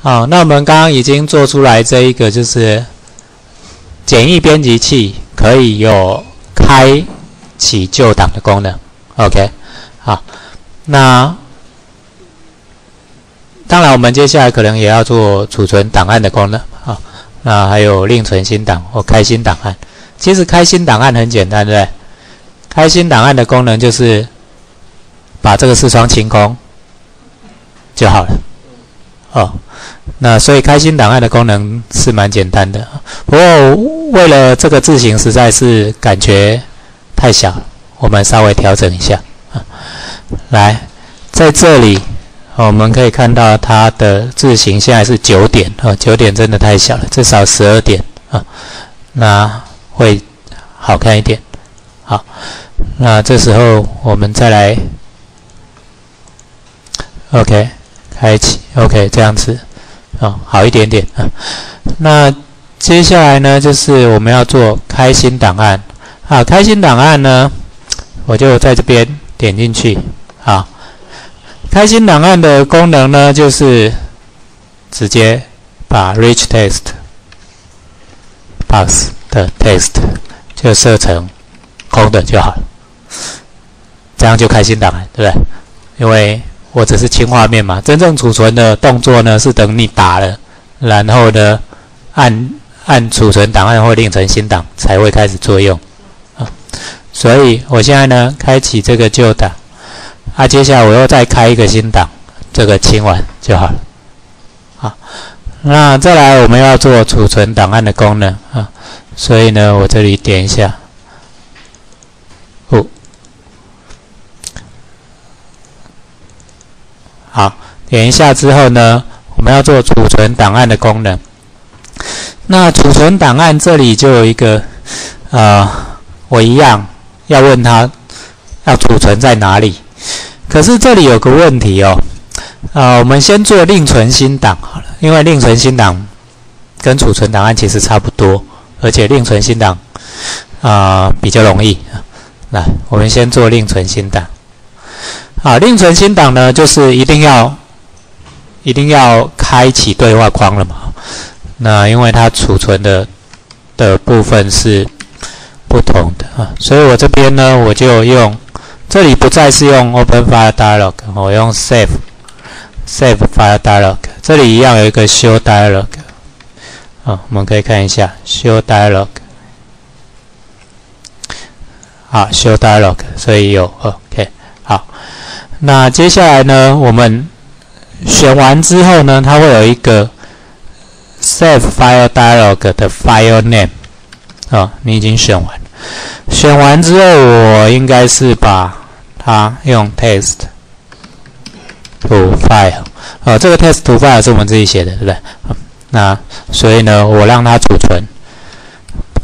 好，那我们刚刚已经做出来这一个，就是简易编辑器可以有开启旧档的功能。OK，好，那当然我们接下来可能也要做储存档案的功能啊。那还有另存新档或开新档案。其实开新档案很简单，对不对？开新档案的功能就是把这个视窗清空就好了。哦，那所以开心档案的功能是蛮简单的。不过为了这个字形实在是感觉太小，我们稍微调整一下啊。来，在这里我们可以看到它的字形现在是九点啊，九点真的太小了，至少十二点啊。那会好看一点。好，那这时候我们再来，OK。开启，OK，这样子，哦，好一点点啊。那接下来呢，就是我们要做开心档案啊。开心档案呢，我就在这边点进去啊。开心档案的功能呢，就是直接把 Rich Text Box 的 Text 就设成空的就好了，这样就开心档案，对不对？因为或者是清画面嘛，真正储存的动作呢是等你打了，然后呢按按储存档案或另存新档才会开始作用啊。所以我现在呢开启这个旧档，啊，接下来我又再开一个新档，这个清完就好了。好，那再来我们要做储存档案的功能啊，所以呢我这里点一下。好，点一下之后呢，我们要做储存档案的功能。那储存档案这里就有一个，呃，我一样要问他要储存在哪里。可是这里有个问题哦，呃，我们先做另存新档好了，因为另存新档跟储存档案其实差不多，而且另存新档啊比较容易。来，我们先做另存新档。啊，另存新档呢，就是一定要一定要开启对话框了嘛。那因为它储存的的部分是不同的啊，所以我这边呢，我就用这里不再是用 Open File Dialog，我用 Save Save File Dialog，这里一样有一个 Show Dialog。啊，我们可以看一下 Show Dialog。好，Show Dialog，所以有 OK。那接下来呢？我们选完之后呢，它会有一个 Save File Dialog 的 File Name 啊，你已经选完。选完之后，我应该是把它用 Test to File 啊，这个 Test to File 是我们自己写的，对不对？那所以呢，我让它储存，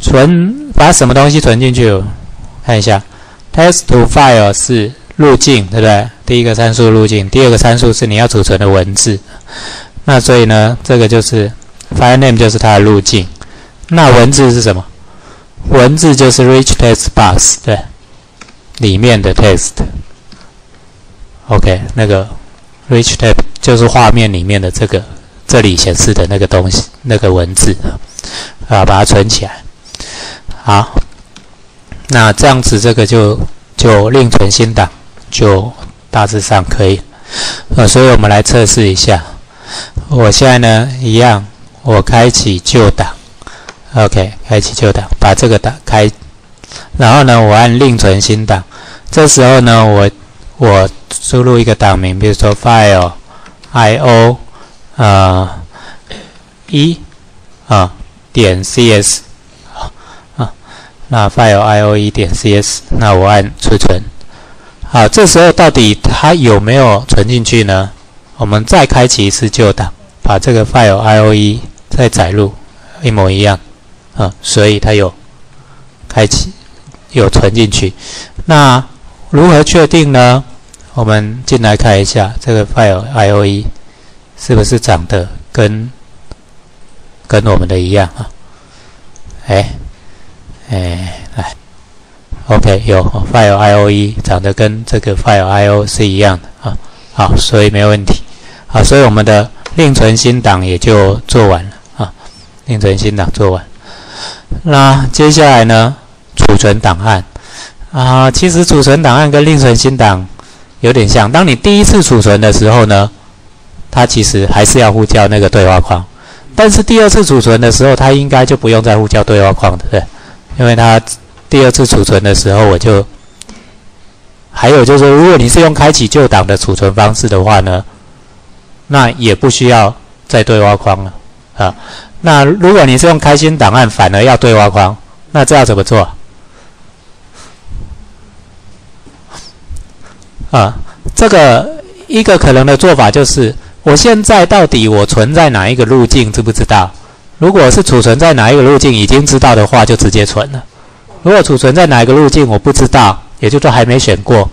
存把什么东西存进去？看一下，Test to File 是。路径对不对？第一个参数路径，第二个参数是你要储存的文字。那所以呢，这个就是 file name 就是它的路径。那文字是什么？文字就是 rich text box 对，里面的 text。OK，那个 rich text 就是画面里面的这个这里显示的那个东西，那个文字啊，把它存起来。好，那这样子这个就就另存新档。就大致上可以，呃，所以我们来测试一下。我现在呢，一样，我开启旧档，OK，开启旧档，把这个打开，然后呢，我按另存新档。这时候呢，我我输入一个档名，比如说 file io 啊一啊点 cs 啊，那 file io 一点 cs，那我按储存。好，这时候到底它有没有存进去呢？我们再开启一次旧档，把这个 file io1 再载入，一模一样啊，所以它有开启，有存进去。那如何确定呢？我们进来看一下这个 file io1 是不是长得跟跟我们的一样啊？哎，哎，来。OK，有 file io1 长得跟这个 file io 是一样的啊，好，所以没问题。好，所以我们的另存新档也就做完了啊，另存新档做完。那接下来呢，储存档案啊，其实储存档案跟另存新档有点像。当你第一次储存的时候呢，它其实还是要呼叫那个对话框，但是第二次储存的时候，它应该就不用再呼叫对话框的，对，因为它第二次储存的时候，我就还有就是，如果你是用开启旧档的储存方式的话呢，那也不需要再对挖框了啊。那如果你是用开心档案，反而要对挖框，那这要怎么做？啊，这个一个可能的做法就是，我现在到底我存在哪一个路径，知不知道？如果是储存在哪一个路径，已经知道的话，就直接存了。如果储存在哪一个路径我不知道，也就说还没选过，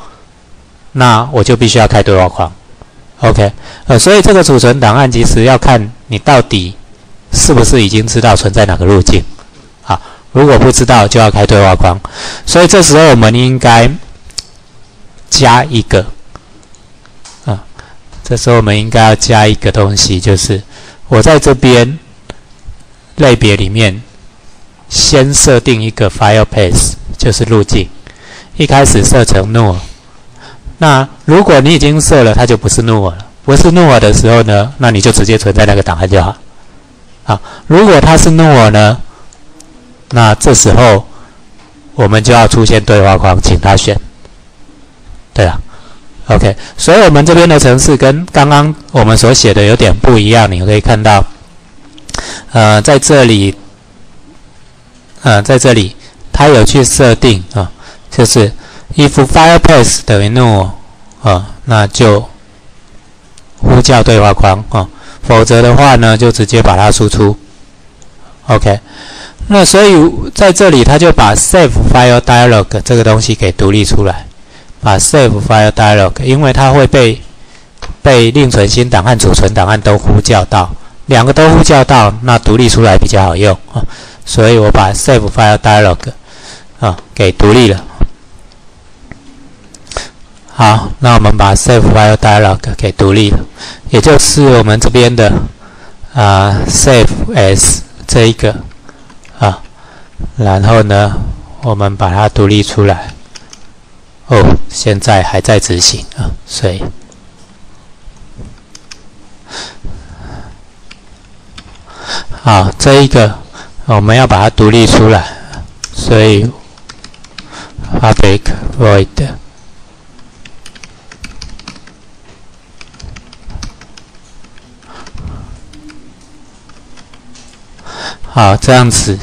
那我就必须要开对话框。OK，呃，所以这个储存档案其实要看你到底。是不是已经知道存在哪个路径？啊，如果不知道，就要开对话框。所以这时候我们应该加一个，啊，这时候我们应该要加一个东西，就是我在这边类别里面先设定一个 file path，就是路径，一开始设成 n u l。那如果你已经设了，它就不是 n u l 了。不是 n u l 的时候呢，那你就直接存在那个档案就好。啊，如果它是 n u l 呢？那这时候我们就要出现对话框，请他选。对啊，OK。所以我们这边的程式跟刚刚我们所写的有点不一样。你可以看到，呃，在这里，呃，在这里，它有去设定啊，就是 if filepath 等于 no 啊，那就呼叫对话框啊。否则的话呢，就直接把它输出。OK，那所以在这里，它就把 Save File Dialog 这个东西给独立出来，把 Save File Dialog，因为它会被被另存新档案、储存档案都呼叫到，两个都呼叫到，那独立出来比较好用啊。所以我把 Save File Dialog 啊给独立了。好，那我们把 Save File Dialog 给独立了，也就是我们这边的啊 Save as 这一个啊，然后呢，我们把它独立出来。哦，现在还在执行啊，所以好，这一个我们要把它独立出来，所以 Public Void。好，这样子，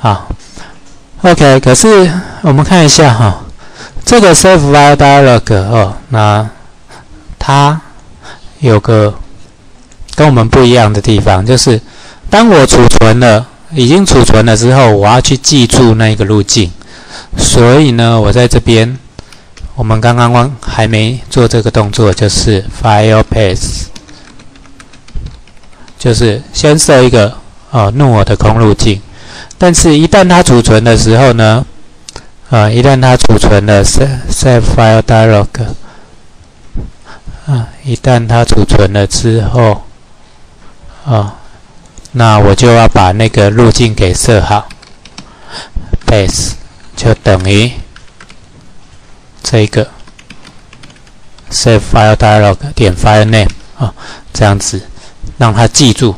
好，OK。可是我们看一下哈，这个 Save File Dialog 哦，那它有个跟我们不一样的地方，就是当我储存了，已经储存了之后，我要去记住那一个路径。所以呢，我在这边，我们刚刚还没做这个动作，就是 File Path，就是先设一个。哦，怒我的空路径，但是，一旦它储存的时候呢，啊，一旦它储存了 save file dialog，啊，一旦它储存了之后，啊，那我就要把那个路径给设好，base 就等于这个 save file dialog 点 file name 啊，这样子让它记住，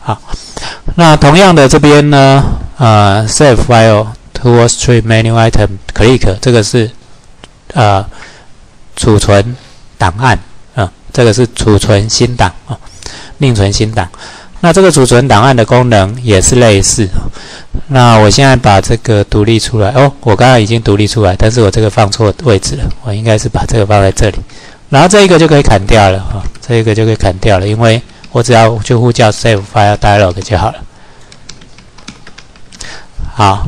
好。那同样的这边呢，呃，save file to stream menu item click 这个是呃储存档案啊，这个是储存新档啊，另存新档。那这个储存档案的功能也是类似。那我现在把这个独立出来哦，我刚刚已经独立出来，但是我这个放错位置了，我应该是把这个放在这里，然后这一个就可以砍掉了啊，这一个就可以砍掉了，因为。我只要就呼叫 save file dialog 就好了。好，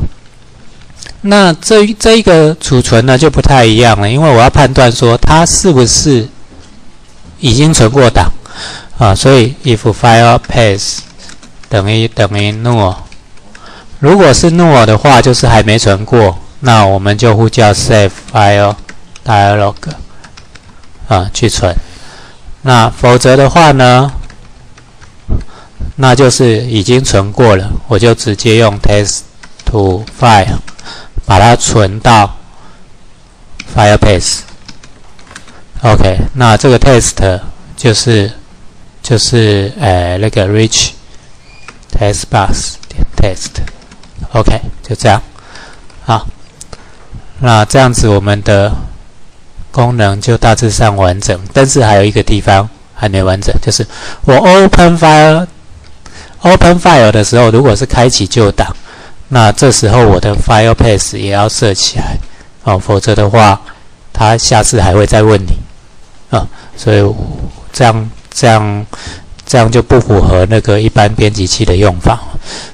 那这这一个储存呢就不太一样了，因为我要判断说它是不是已经存过档啊，所以 if file path 等于等于 null，如果是 null 的话，就是还没存过，那我们就呼叫 save file dialog 啊去存。那否则的话呢？那就是已经存过了，我就直接用 test to file 把它存到 Fireplace。OK，那这个 test 就是就是呃那个 rich test bus test。OK，就这样。好，那这样子我们的功能就大致上完整，但是还有一个地方还没完整，就是我 open file open file 的时候，如果是开启旧档，那这时候我的 file path 也要设起来哦，否则的话，它下次还会再问你。啊，所以这样这样这样就不符合那个一般编辑器的用法，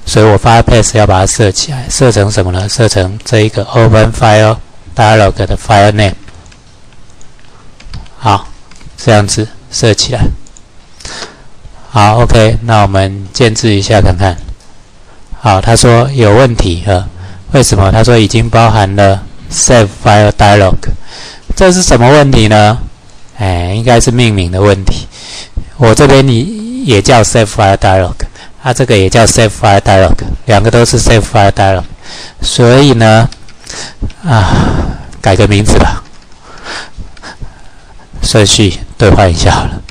所以我 file path 要把它设起来，设成什么呢？设成这一个 open file dialog 的 file name。好，这样子设起来。好，OK，那我们建置一下看看。好，他说有问题啊？为什么？他说已经包含了 save file dialog，这是什么问题呢？哎，应该是命名的问题。我这边你也叫 save file dialog，它这个也叫 save file dialog，两个都是 save file dialog。所以呢，啊，改个名字吧，顺序兑换一下好了。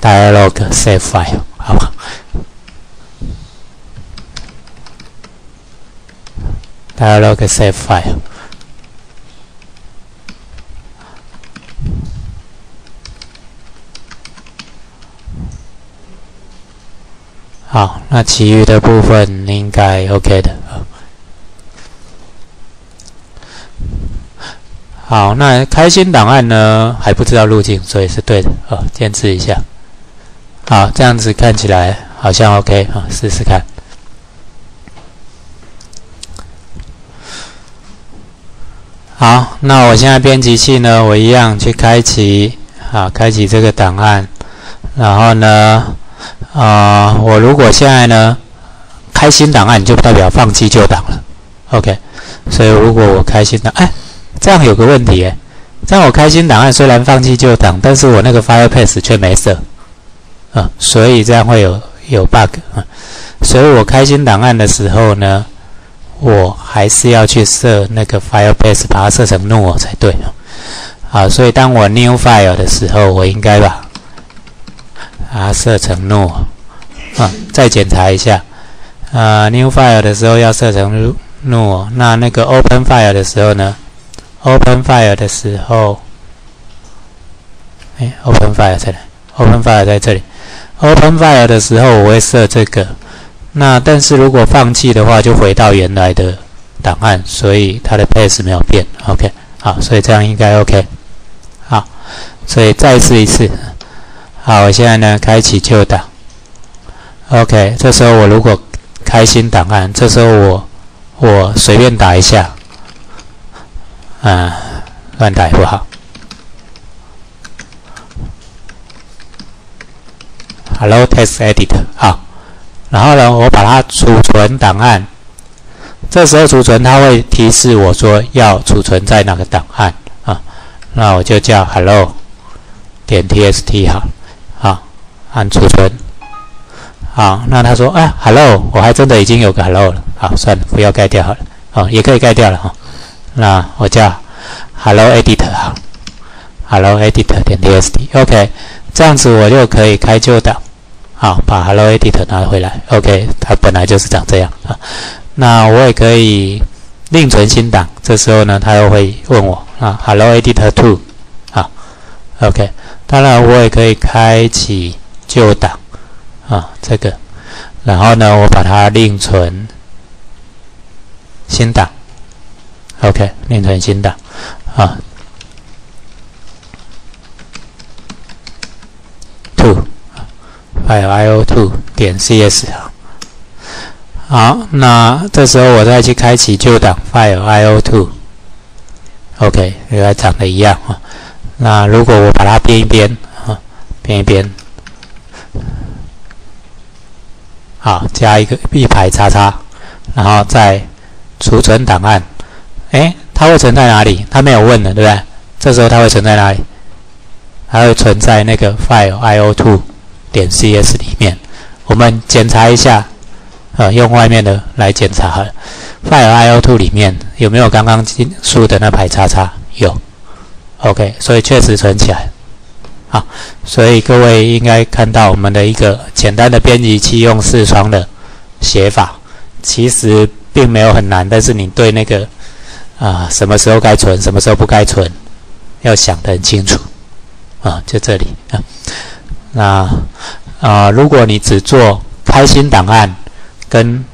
dialog save file，好吧？dialog save file。好，那其余的部分应该 OK 的。好，那开心档案呢还不知道路径，所以是对的。哦，坚持一下。好，这样子看起来好像 OK 啊，试试看。好，那我现在编辑器呢，我一样去开启，好，开启这个档案，然后呢。啊，我如果现在呢开新档案，就代表放弃旧档了。OK，所以如果我开新档，哎，这样有个问题哎，这样我开新档案虽然放弃旧档，但是我那个 file path 却没设啊，所以这样会有有 bug 啊。所以我开新档案的时候呢，我还是要去设那个 file path，把它设成 no 才对啊。好，所以当我 new file 的时候，我应该把啊设成 no，啊，再检查一下，呃，new file 的时候要设成 null，那那个 open file 的时候呢？open file 的时候，哎，open file 在哪？open file 在这里。open file 的时候我会设这个，那但是如果放弃的话，就回到原来的档案，所以它的 path 没有变。OK，好，所以这样应该 OK。好，所以再试一次。好，我现在呢开启旧档。OK，这时候我如果开新档案，这时候我我随便打一下，啊，乱打不好。Hello Test Edit，好，然后呢，我把它储存档案。这时候储存它会提示我说要储存在哪个档案啊？那我就叫 Hello 点 TST 好。按储存，好，那他说，哎，hello，我还真的已经有个 hello 了，好，算了，不要盖掉好了，好，也可以盖掉了哈，那我叫 hello editor 哈，hello editor 点 txt，OK，这样子我就可以开旧档，好，把 hello editor 拿回来，OK，它本来就是长这样。啊，那我也可以另存新档，这时候呢，他又会问我啊，hello editor two，好，OK，当然我也可以开启。旧档啊，这个，然后呢，我把它另存新档，OK，另存新档。啊，two，还有 io2 点 cs 啊，好，那这时候我再去开启旧档 file io2，OK，原来长得一样啊，那如果我把它编一编啊，编一编。好，加一个一排叉叉，然后再储存档案。哎，它会存在哪里？它没有问的，对不对？这时候它会存在哪里？它会存在那个 file io2 点 CS 里面，我们检查一下，呃，用外面的来检查，File IO2 里面有没有刚刚输的那排叉叉？有，OK，所以确实存起来。好，所以各位应该看到我们的一个简单的编辑器用视窗的写法，其实并没有很难，但是你对那个啊什么时候该存，什么时候不该存，要想得很清楚啊，就这里啊。那啊，如果你只做开新档案跟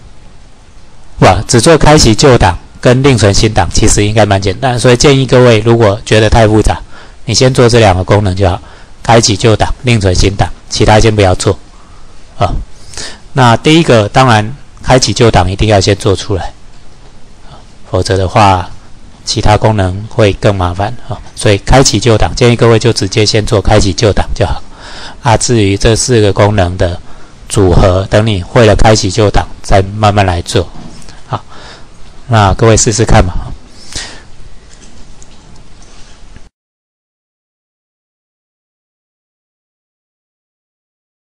不只做开启旧档跟另存新档，其实应该蛮简单，所以建议各位如果觉得太复杂，你先做这两个功能就好。开启旧档，另存新档，其他先不要做啊。那第一个，当然开启旧档一定要先做出来，否则的话，其他功能会更麻烦啊。所以开启旧档，建议各位就直接先做开启旧档就好啊。至于这四个功能的组合，等你会了开启旧档，再慢慢来做。那各位试试看吧。